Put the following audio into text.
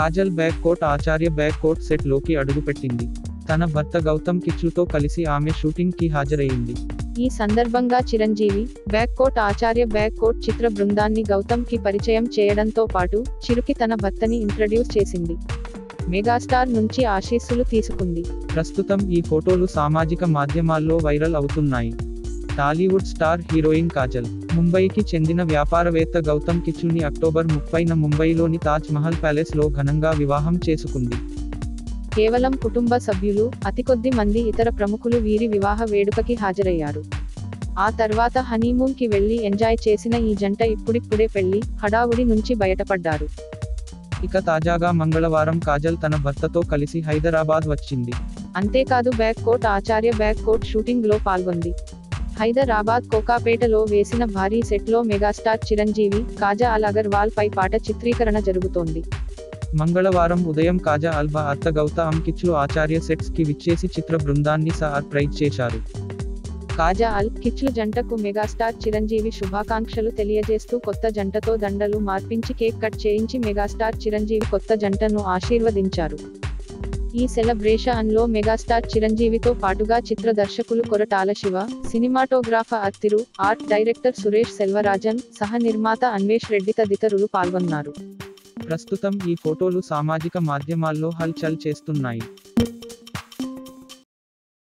Kajal back quote Acharya back quote సెట్లోకి అడుగుపెట్టింది. తన భర్త గౌతమ్ కిచ్లుతో కలిసి ఆమె షూటింగ్కి హాజరయ్యింది. ఈ సందర్భంగా Chiranjeevi back quote Acharya back quote చిత్ర బృందాన్ని గౌతమ్కి పరిచయం చేయడంతో పాటు చిరుకి తన భర్తని ఇంట్రడ్యూస్ చేసింది. మెగాస్టార్ నుంచి ఆశీస్సులు తీసుకుంది. ప్రస్తుతం ఈ ఫోటోలు సామాజిక మాధ్యమాల్లో వైరల్ అవుతున్నాయి. Tollywood star heroine Kajal. ముంబైకి చెందిన వ్యాపారవేత్త గౌతమ్ కిచ్లుని అక్టోబర్ ముప్పైన ముంబైలోని తాజ్ మహల్ ప్యాలెస్లో ఘనంగా వివాహం చేసుకుంది. కేవలం కుటుంబ సభ్యులు అతి కొద్ది మంది ఇతర ప్రముఖులు వీరి వివాహ వేడుకకి హాజరయ్యారు. ఆ తర్వాత హనీమూన్కి వెళ్ళి ఎంజాయ్ చేసిన ఈ జంట ఇప్పుడిప్పుడే పెళ్ళి హడావుడి నుంచి బయటపడ్డారు. ఇక తాజాగా మంగళవారం కాజల్ తన భర్తతో కలిసి హైదరాబాద్ వచ్చింది. అంతేకాదు back quote Acharya back quote షూటింగ్లో పాల్గొంది. హైదరాబాద్ కోకాపేటలో వేసిన భారీ సెట్లో మెగాస్టార్ చిరంజీవి కాజా అల్ అగర్వాల్ పై పాట చిత్రీకరణ జరుగుతోంది. మంగళవారం ఉదయం కాజా అల్బా అత్త గౌతమ్ కిచ్లు ఆచార్య సెట్స్కి విచ్చేసి చిత్ర బృందాన్ని సర్ప్రైజ్ చేశారు. కాజా అల్ కిచ్లు జంటకు మెగాస్టార్ చిరంజీవి శుభాకాంక్షలు తెలియజేస్తూ కొత్త జంటతో దండలు మార్పించి కేక్ కట్ చేయించి మెగాస్టార్ చిరంజీవి కొత్త జంటను ఆశీర్వదించారు. ఈ సెలబ్రేషన్లో మెగాస్టార్ చిరంజీవితో పాటుగా చిత్ర దర్శకులు కొరటాల శివ సినిమాటోగ్రాఫర్ అత్తిరు ఆర్ట్ డైరెక్టర్ సురేష్ సెల్వరాజన్ సహ నిర్మాత అన్వేష్ రెడ్డి తదితరులు పాల్గొన్నారు. ప్రస్తుతం ఈ ఫోటోలు సామాజిక మాధ్యమాల్లో హల్చల్ చేస్తున్నాయి.